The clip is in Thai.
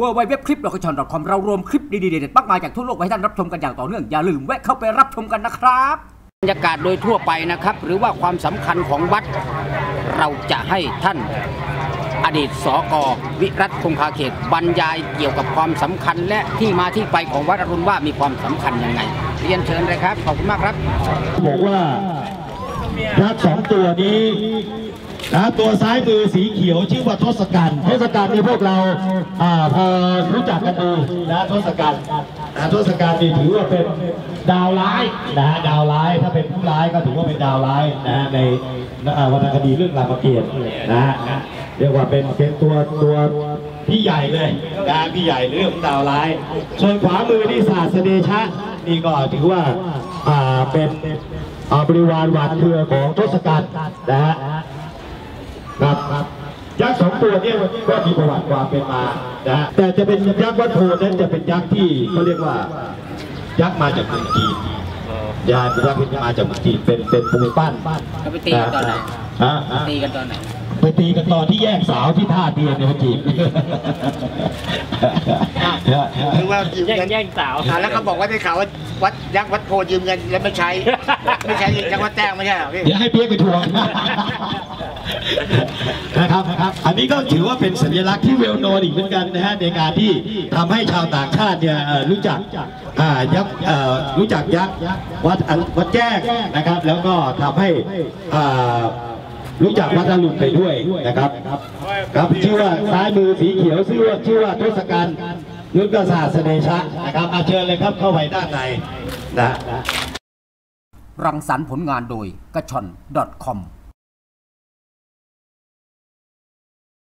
w w w c l i p l o c a t i o n c o m เรารวมคลิปดีๆเด็ดๆมากมายจากทั่วโลกไว้ให้ท่านรับชมกันอย่างต่อเนื่อง อย่าลืมแวะเข้าไปรับชมกันนะครับบรรยากาศโดยทั่วไปนะครับ หรือว่าความสำคัญของวัด เราจะให้ท่านอดีตสกวิรัตคงคาเขตบรรยายเกี่ยวกับความสำคัญ และที่มาที่ไปของวัดอรุณว่ามีความสำคัญยังไงเรียนเชิญเลยครับขอบคุณมากครับ บอกว่ายักษ์สองตัวนี้ นะตัวซ้ายมือสีเขียวชื่อว่าทศกัณฐ์ทศกัณฐ์นี่พวกเราอ่าพอรู้จักกันดีนะทศกัณฐ์นะทศกัณฐ์นี่ถือว่าเป็นดาวร้ายนะฮะดาวร้ายถ้าเป็นผู้ร้ายก็ถือว่าเป็นดาวร้ายนะฮะในอ่าวรรณคดีเรื่องรามเกียรติ์นะฮะเรียกว่าเป็นเป็นตัวตัวพี่ใหญ่เลยนะพี่ใหญ่เรื่องดาวร้าย ส่วนขวามือนี่ศาสเดชะนี่ก็ถือว่าอ่าเป็นอ่าบริวารหวาดเครือของทศกัณฐ์นะฮะ ครับยักษ์สองตัวเนี่ยก็มีประวัติความเป็นมานะฮะแต่จะเป็นยักษ์วัดโพนั้นจะเป็นยักษ์ที่เขาเรียกว่า ยักษ์มาจากเมืองจีนยาเป็นยักษ์ที่มาจากเมืองจีนเป็นเป็นปูปั้นเขาไปตีกันตอนไหนฮะฮะตีกันตอนไหนไปตีกันตอนที่แยกสาวที่ท่าเตียนในวันจีนคือว่ายืมแย่งเงินแย่งสาวอ่าแล้วเขาบอกว่าได้ข่าวว่าวัดยักษ์วัดโพยืมเงินแล้วไม่ใช้ ไม่ใช้ยักษ์วัดแจ้งไม่ใช่เหรอพี่เดี๋ยวให้เปียกไปทวง นะครับครับ อันนี้ก็ถือว่าเป็นสัญลักษณ์ที่เวลโนอีกเหมือนกันนะฮะในการที่ทำให้ชาวต่างชาติเนี่ยรู้จักยักษ์รู้จักยักษ์วัดวัดแจ้งนะครับ แล้วก็ทำให้รู้จักวัดอรุณไปด้วยนะครับ ครับชื่อว่าซ้ายมือสีเขียวชื่อว่าชื่อว่าทศกัณฐ์ยุทธศาสเสนชะนะครับอาเชิญเลยครับเข้าไปด้านในนะรังสรรค์ผลงานโดยกระชอน .com